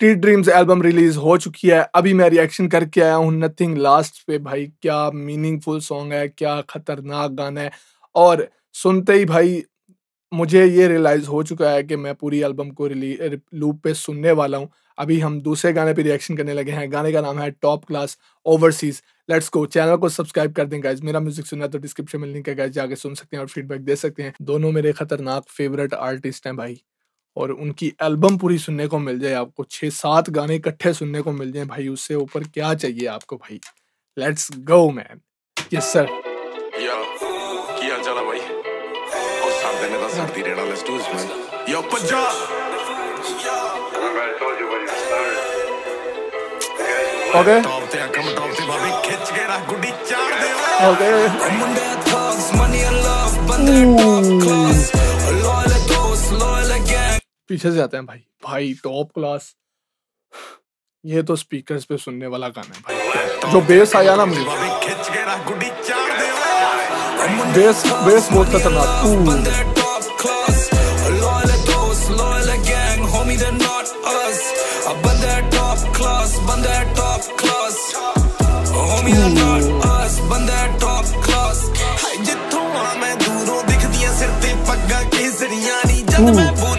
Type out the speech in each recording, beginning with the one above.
Street dreams album release हो चुकी है। अभी मैं रिएक्शन करके आया हूँ नथिंग लास्ट पे। भाई, क्या मीनिंगफुल सॉन्ग है, क्या खतरनाक गाना है। और सुनते ही भाई, मुझे ये रियलाइज़ हो चुका है कि मैं पूरी एल्बम को लूप पे सुनने वाला हूँ। अभी हम दूसरे गाने पे रिएक्शन करने लगे हैं। गाने का नाम है top class overseas let's go channel को सब्सक्राइब कर दें गाइज़ मेरा म्यूज़िक सुनना तो डिस्क्रिप्शन में लिंक है गाइज़ जाके सुन सकते हैं और फीडबैक दे सकते हैं। दोनों मेरे खतरनाक फेवरेट आर्टिस्ट हैं भाई। और उनकी एल्बम पूरी सुनने को मिल जाए आपको छः सात गाने इकट्ठे सुनने को मिल जाए भाई उससे ऊपर क्या चाहिए आपको भाई let's go man yes sir ਕੀ ਹਾਲ ਚਾਲ ਆ ਬਾਈ ਉਹ ਸਾਡੇ ਨੇ ਤਾਂ ਸਰਦੀ ਰਹਿਣਾ ਲੈਟਸ ਡੂ ਇਸ ਮੈਨ ਯੋ ਪੰਜਾਬ ओके ਟੌਪ ਤੇ ਅੱਖਾਂ ਟੌਪ ਤੇ ਬਾਬੇ ਖਿੱਚ ਕੇ ਰੱਖ ਗੁੱਡੀ ਚਾੜ ਦੇ okay Monday thugs, money and love, बंदे top class, पीछे से आते हैं, भाई भाई टॉप क्लास ये तो स्पीकर्स पे सुनने वाला गाना है, भाई। जो बेस आया ना मुझे। बेस बेस बहुत खतरनाक। Ooh.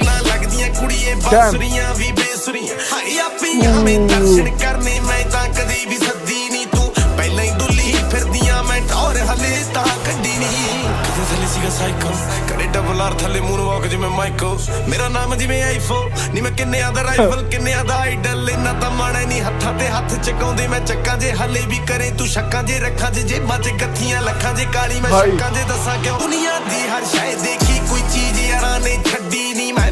ਬਾਂਸੁਰੀਆਂ ਵੀ ਬੇਸੁਰੀਆਂ। ਹਾਏ ਆਪੀਆਂ ਮੈਂ ਦਰਸ਼ਨ ਕਰਨੇ ਮੈਂ ਤਾਂ ਕਦੇ ਵੀ ਸੱਦੀ ਨਹੀਂ ਤੂੰ। ਪਹਿਲਾਂ ਹੀ ਦੁੱਲੀ ਫਿਰਦੀਆਂ ਮੈਂ ਟੌਰ ਹਲੇ ਤਾਂ ਕੱਢੀ ਨਹੀਂ। ਕਦੇ ਥੱਲੇ ਸੀਗਾ ਸਾਈਕਲ ਕਦੇ ਡਬਲ ਆਰ ਥੱਲੇ ਮੂਨ ਵਾਕ ਜਿਵੇਂ ਮਾਈਕਲ ਮੇਰਾ ਨਾਮ ਜਿਵੇਂ ਆਈਫੋਨ ਨਹੀਂ ਮੈਂ ਕਿੰਨਿਆਂ ਦਾ ਰਾਈਫਲ ਕਿੰਨਿਆਂ ਦਾ ਆਈਡਲ ਇੰਨਾ ਤਾਂ ਮਾਣਾ ਨਹੀਂ। ਹੱਥਾਂ ਤੇ ਹੱਥ ਚਕਾਉਂਦੇ ਮੈਂ ਚੱਕਾਂ ਜੇ ਹੱਲੇ ਵੀ ਕਰੇ ਤੂੰ ਸ਼ੱਕਾਂ ਜੇ ਰੱਖਾਂ ਜੇ ਜੇਬਾਂ 'ਚ ਗੱਥੀਆਂ ਲੱਖਾਂ ਜੇ ਕਾਲੀ ਮੈਂ। ਸ਼ੱਕਾਂ ਜੇ ਦੱਸਾਂ ਕਿਉਂ? ਦੁਨੀਆ ਦੀ ਹਰ ਸ਼ੈ ਦੇਖੀ ਕੋਈ ਚੀਜ਼ ਯਾਰਾਂ ਨੇ ਛੱਡੀ ਨਹੀਂ ਮੈਂ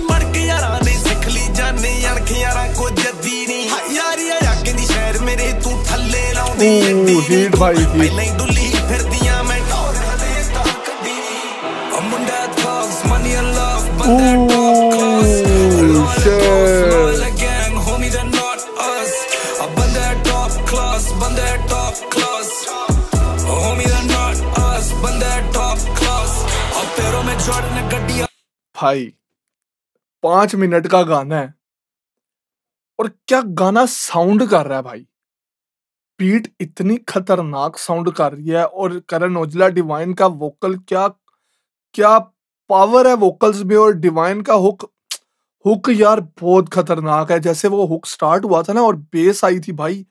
ਨੇ ਸਿੱਖ ਲਈ ਜਾਣੇ ਅਣਖ ਯਾਰਾਂ ਕੋ ਜੱਦੀ ਨਹੀਂ ਹਾ ਯਾਰੀ ਆ ਕਹਿੰਦੀ ਸ਼ਹਿਰ ਮੇਰੇ ਤੂੰ ਥੱਲੇ ਲਾਉਂਦੀ Ooh, ਅੱਡੀ ਨੀ। heat ਭਾਈ, heat। ਪਹਿਲਾਂ ਹੀ ਦੁੱਲੀ ਫਿਰਦੀਆਂ ਮੈਂ ਟੌਰ ਹਲੇ ਤਾਂ ਕੱਢੀ ਨਹੀਂ I'm on that thugs, money and love, bande top class, Ooh, loyal dost, shit. loyal gang, homie they're not us. A bande top class, bande top class, homie they're not us. Bande top class, और पैरों में Jordan गड्डियां भाई पाँच minute का गाना है। और क्या गाना साउंड कर रहा है भाई? पीट इतनी खतरनाक साउंड कर रही है और करण औजला डिवाइन का वोकल क्या क्या पावर है वोकल्स में और डिवाइन का हुक हुक यार बहुत खतरनाक है। जैसे वो हुक स्टार्ट हुआ था ना और बेस आई थी भाई,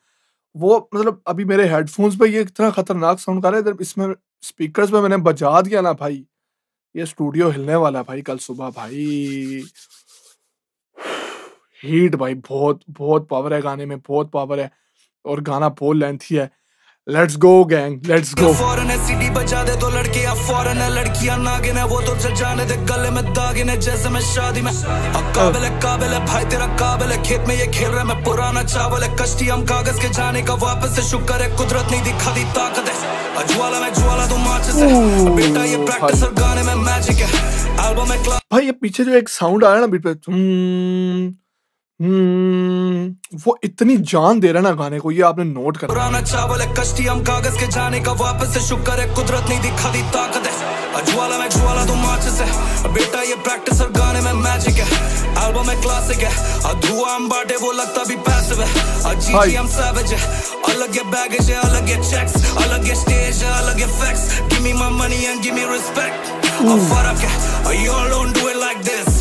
वो मतलब अभी मेरे हेडफोन्स पे ये इतना खतरनाक साउंड कर रहा है इसमें स्पीकर्स पे मैंने बजा दिया ना भाई, ये स्टूडियो हिलने वाला भाई कल सुबह भाई। हीट भाई बहुत बहुत पावर है गाने में बहुत पावर है और गाना बहुत लेंथी है। Let's go gang let's go फ़ौरन है सीडी बजा दे तो लड़के या फ़ौरन है लड़कियाँ नागिन है वो तो चल जाने दे गले में दागिन है जैसे मैं शादी में। अब काबिल है काबिल है भाई तेरा काबिल है खेत में ये खेल रहा मैं पुराना चावल है कश्ती हम कागज़ के जाने का वापस से शुक्र है कुदरत नहीं दिखा दी ताकत है। अज्वाला में ज्वाला तो माचिस है बेटा ये प्रैक्टिस और गाने में मैजिक है। एल्बम में क्लास भाई ये पीछे जो एक साउंड आया ना बीट पे वो इतनी जान दे रहा है ना गाने को ये आपने नोट कर। पुराना चावल है कश्ती हम कागज़ के जाने का वापस से शुक्र है कुदरत नहीं दिखा दी ताकत है। अज्वाला में ज्वाला तो माचिस है। बेटा ये प्रैक्टिस और गाने में मैजिक है। एल्बम में क्लासिक है। और हम बांटे वो लगता भी पैसिव है। और जी भाई। जी हम savage है। अलग ये बैगेज है अलग ये चेक्स अलग ये स्टेज है अलग ये facts give me my money and give me respect फ़र्क है। don't do it like this अलग है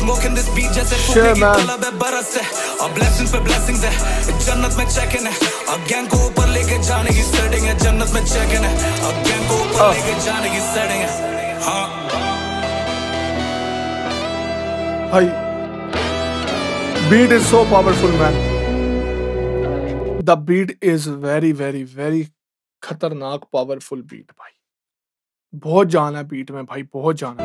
Smoking this beat जैसे Sure, की तलब है बरस है। और blessings पे blessings है। जन्नत में check in है गैंग को ऊपर लेके जाने की setting है। जन्नत में check in है। और गैंग को ऊपर Oh. लेके जाने की setting है। हाँ। भाई beat is so powerful man the beat is very very very खतरनाक पावरफुल बीट भाई। बहुत जान है बीट में भाई बहुत जान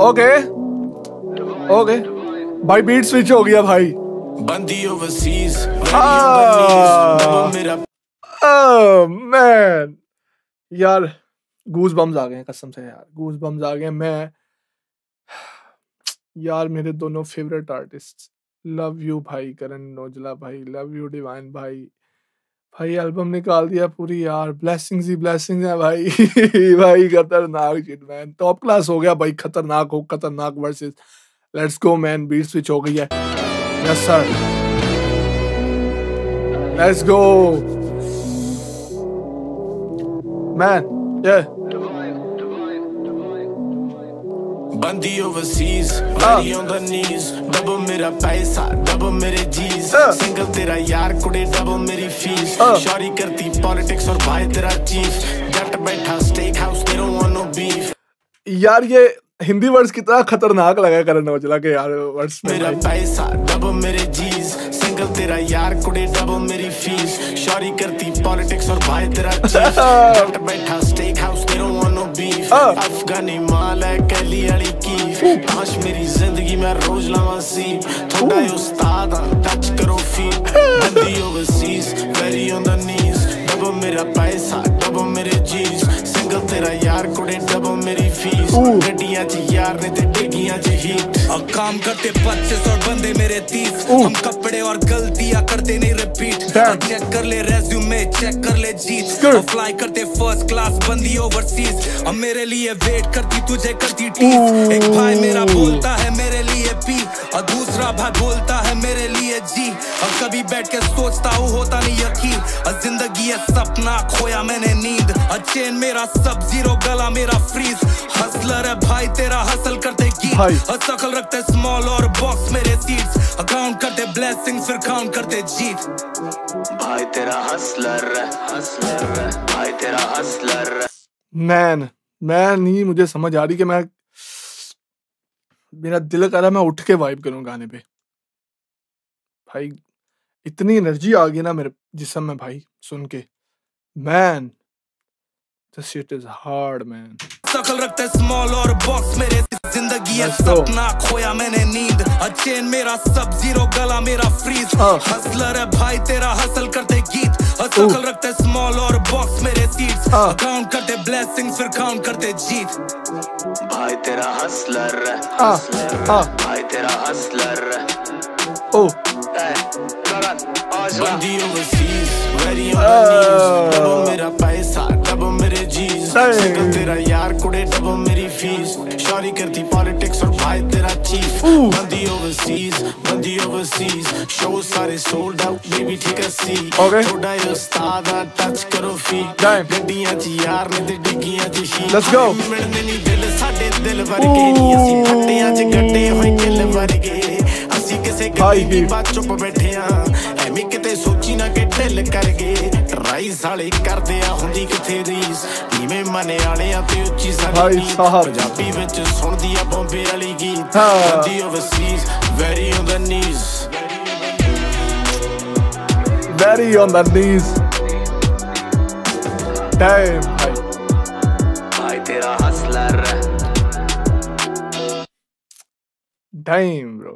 ओके ओके भाई बीट स्विच हो गया भाई बंदी ओवरसीज मैन यार गूज बम्स आ गए हैं कसम से यार गूज बम्स आ गए हैं मैं यार मेरे दोनों फेवरेट आर्टिस्ट लव यू भाई करण नोजला भाई लव यू डिवाइन भाई भाई एल्बम निकाल दिया पूरी यार। ब्लेसिंग्स ही ब्लेसिंग्स है भाई। भाई खतरनाक शिट मैन टॉप क्लास हो गया भाई, खतरनाक हो, खतरनाक versus let's go man beat switch हो गई है। Yes sir let's go man yeah bandi overseas, bandi on the knees. Double मेरा paisa double mere G's. Single tera यार kude double मेरी fees. shari karti politics aur bhai tera chief. जट बैठा steak house, they don't want no beef. यार ye Hindi words कितना खतरनाक लगा करण औजला के यार वर्ड्स में मेरा पैसा डबल मेरे जीज सिंगल तेरा यार कुड़े डबल मेरी फ़ीस शौरी करती पॉलिटिक्स और भाई तेरा बैठा stay ਅਫਗਾਨੀ ਮਾਲ ਹੈ ਕੈਲੀ ਵਾਲੀ ਕੀਫ ਕਾਸ਼ ਮੇਰੀ ਜ਼ਿੰਦਗੀ ਮੈਂ ਰੋਜ਼ ਲਾਵਾਂ ਸੀ ਤੁਹਾਡਾ ਇਹ ਉਸਤਾਦ ਆ ਟੱਚ ਕਰੋ ਫੀਟ ਬੰਦੀ Overseas very on the knees double ਮੇਰਾ ਪੈਸਾ ਡਬਲ ਮੇਰੇ ਜੀਜ਼ ਸਿੰਗਲ ਤੇਰਾ ਯਾਰ ਕੁੜੇ ਡਬਲ ਮੇਰੀ ਫੀਸ ਗੱਡੀਆਂ 'ਚ ਯਾਰ ਨੇ ਤੇ ਡਿੱਗੀਆਂ 'ਚ ਹੀਟ और काम करते पच्चीस और बंदे मेरे तीस। हम कपड़े और गलतियाँ करते नहीं रिपीट चेक कर ले रेज्यूमे चेक कर ले जीत. और फ्लाई करते फ़र्स्ट क्लास बंदी ओवरसीज अब मेरे लिए वेट करती तुझे करती ओह। एक भाई मेरा बोलता है मेरे लिए पी। और दूसरा भाई बोलता है मेरे लिए जी। और कभी बैठ के सोचता हूँ होता नहीं यकीन। और ज़िंदगी है सपना खोया मैंने नींद। और चेन मेरा सब ज़ीरो गला मेरा फ्रीज हसलर है भाई तेरा हसल करते गीत और शकल रखते स्मॉल और बॉक्स मेरे सीट्स अकाउंट करते ब्लेसिंग्स फिर काउंट करते जीत भाई तेरा हसलर हसलर भाई तेरा हसलर मैन मैं नहीं मुझे समझ आ रही कि मैं मेरा दिल कर रहा मैं उठ के वाइब करूँ गाने पे। भाई इतनी एनर्जी आ गई ना मेरे जिसम में भाई सुन के। Man this shit is hard man शकल रखते स्मॉल और बॉक्स मेरे ज़िंदगी है सपना खोया मैंने नींद। और चेन मेरा सब ज़ीरो गला मेरा फ्रीज हाँ। हसलर है भाई तेरा हसल करते गीत। और रखते स्मॉल और बॉक्स मेरे सीट्स हाँ। अकाउंट करते ब्लेसिंग्स फिर काउंट करते जीत भाई तेरा हसलर हाँ। हाँ भाई तेरा हसलर ओ बंदी overseas very on the knees single तेरा यार कुड़े डबल मेरी फीस शौरी करती पॉलिटिक्स और भाई तेरा चीफ Ooh. बंदी ओवरसीज बंदी ओवरसीज शो सारे सोल्ड आउट बेबी ठीक है सी Okay. ਥੋੜਾ ਜਿਹਾ ਉਸਤਾਦ ਆ ਟੱਚ ਕਰੋ ਫੀ Damn. ਗੱਡੀਆਂ 'ਚ ਯਾਰ ਨੇ ਤੇ ਡਿੱਗੀਆਂ 'ਚ ਸ਼ੀ Let's go. ਮਿਲਦੇ ਨਹੀਂ ਦਿਲ ਸਾਡੇ ਦਿਲ ਵਰਗੇ ਨਹੀਂ ਅਸੀਂ ਫੱਟਿਆਂ 'ਚ ਗੱਡੇ ਹੋਏ ਕਿੱਲ ਵਰਗੇ ਅਸੀਂ ਕਿਸੇ High ਗੱਡੀ ਦੀ heat. ਬਾਤ ਚੁੱਪ ਬੈਠੇ ਆ ਐਵੇਂ ਕਿਤੇ ਸੋਚੀ ਨਾ ਕਿ ਢਿੱਲ ਕਰ ਗਏ ਰਾਈਸ ਵਾਲੇ ਕਰਦੇ ਆ ਹੁੰਦੀ ਕਿੱਥੇ ਰੀਸ ਨੀਵੇਂ ਮਨੇ ਵਾਲਿਆਂ ਤੇ ਉੱਚੀ ਭਾਈ ਸਾਡੀ ਨੀਤ। ਸਾਹਿਬ। ਪੰਜਾਬੀ ਵਿੱਚ ਸੁਣਦੀ ਆ ਬੰਬੇ ਵਾਲੀ ਗੀਤ ਹਾਂ। ਬੰਦੀ Overseas very on the knees very on the knees damn भाई ਭਾਈ ਤੇਰਾ ਹਸਲਰ टाइम ब्रो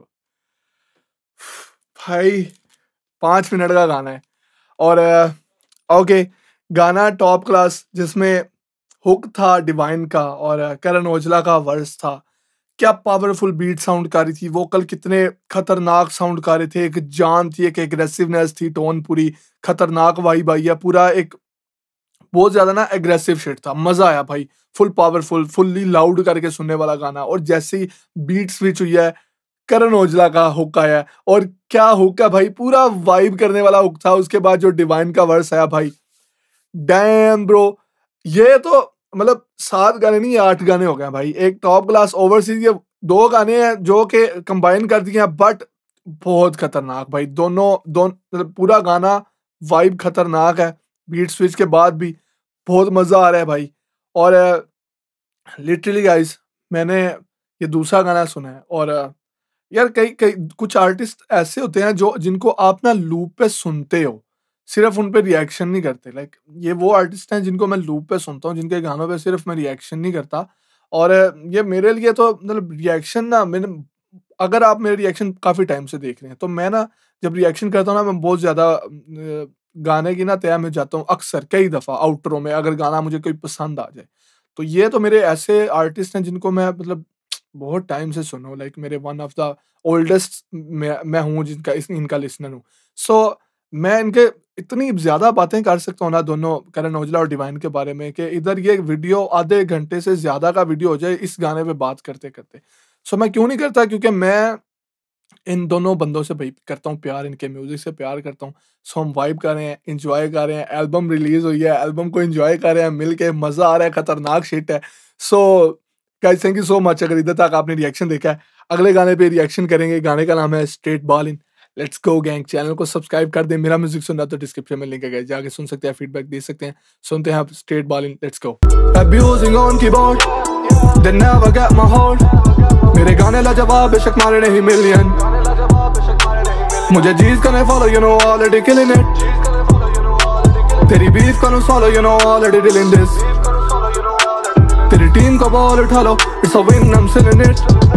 भाई पांच मिनट का गाना है और ओके गाना टॉप क्लास जिसमें हुक था, डिवाइन का और करण ओजला का वर्स था। क्या पावरफुल बीट साउंड कर रही थी? वोकल कितने खतरनाक साउंड कर रहे थे? एक जान थी, एक एग्रेसिवनेस थी टोन पूरी खतरनाक वाइब आई है, पूरा एक बहुत ज़्यादा ना एग्रेसिव शिट था। मज़ा आया भाई फुल पावरफुल फुल्ली लाउड करके सुनने वाला गाना। और जैसे ही बीट स्विच हुई है, करण ओजला का हुक आया और क्या हुक है भाई? पूरा वाइब करने वाला हुक था। उसके बाद जो डिवाइन का वर्स आया भाई डैम ब्रो ये तो मतलब सात गाने नहीं, आठ गाने हो गए भाई। एक टॉप क्लास ओवरसीज ये दो गाने हैं जो कि कंबाइन कर दिए हैं बट बहुत खतरनाक भाई। दोनों दोनों मतलब पूरा गाना वाइब खतरनाक है। बीट स्विच के बाद भी बहुत मज़ा आ रहा है भाई। और लिटरली गाइस मैंने ये दूसरा गाना सुना है और, यार कई कई, कुछ आर्टिस्ट ऐसे होते हैं जो, जिनको आप ना लूप पे सुनते हो। सिर्फ़ उन पे रिएक्शन नहीं करते। लाइक like, ये वो आर्टिस्ट हैं जिनको मैं लूप पे सुनता हूँ जिनके गानों पे सिर्फ़ मैं रिएक्शन नहीं करता। और ये मेरे लिए तो मतलब रिएक्शन ना मैंने अगर आप मेरे रिएक्शन काफ़ी टाइम से देख रहे हैं तो मैं ना जब रिएक्शन करता हूँ ना मैं बहुत ज़्यादा गाने की ना तैयार में जाता हूँ अक्सर कई दफ़ा आउटरो में अगर गाना मुझे कोई पसंद आ जाए। तो ये तो मेरे ऐसे आर्टिस्ट हैं जिनको मैं मतलब बहुत टाइम से सुना हूँ। लाइक मेरे वन ऑफ़ द ओल्डेस्ट मैं, मैं हूँ जिनका इस, इनका लिसनर हूँ। सो मैं इनके इतनी ज़्यादा बातें कर सकता हूँ ना दोनों करण ओजला और डिवाइन के बारे में कि इधर ये वीडियो आधे घंटे से ज़्यादा का वीडियो हो जाए इस गाने पे बात करते-करते। सो मैं क्यों नहीं करता क्योंकि मैं इन दोनों बंदों से भाई करता हूँ प्यार, इनके म्यूज़िक से प्यार करता हूँ। सो हम वाइब कर रहे हैं, एन्जॉय कर रहे हैं, एल्बम रिलीज़ हुई है, एल्बम को इंजॉय कर रहे हैं, मिल के मज़ा आ रहा है, खतरनाक शिट है। So guys thank you so much अगर इधर तक आपने रिएक्शन देखा है। अगले गाने पे रिएक्शन करेंगे, गाने का नाम है straight bowling. Let's go gang, channel को सब्सक्राइब कर दें। मेरा म्यूज़िक सुनना तो डिस्क्रिप्शन में लिंक है जाके सुन सकते हैं फीडबैक दे सकते हैं। सुनते हैं आप straight bowling let's go abusing on keyboard they never get my heart मेरे गाने ला जवाब बेशक मारे नहीं मिलियन मुझे जीत करने follow you know already killing it तेरी बीफ करूँ solo you know already dealing this तेरी टीम का बॉल उठा लो it's a win I am selling it सुनो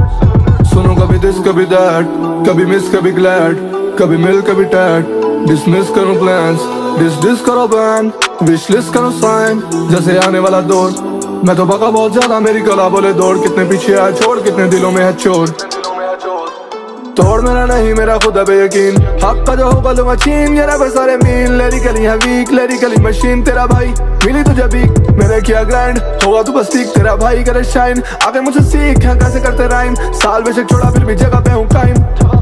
कभी दिस कभी दैट कभी मिस कभी ग्लैड कभी मिल, कभी टैट डिसमिस करो प्लान्स डिस डिस करो बैन विश लिस्ट करो साइन जैसे आने वाला दौर, मैं तो बका बहुत ज़्यादा, मेरी कला बोले दौड़, कितने पीछे आए छोड़, कितने दिलों में है चोर। तोड़ मेरा नहीं मेरा खुदा बेयकीन हक का जो होगा लूँगा मशीन जरा बस सारे मीन लिरिकली है वीक लिरिकली मशीन तेरा भाई। मिली तुझे भी मैंने किया ग्राइंड होगा तू बस ठीक तेरा भाई करे शाइन आगे मुझे सीख है कैसे करते राइम साल बेशक छोड़ा, फिर भी जगह पे हूँ कायम।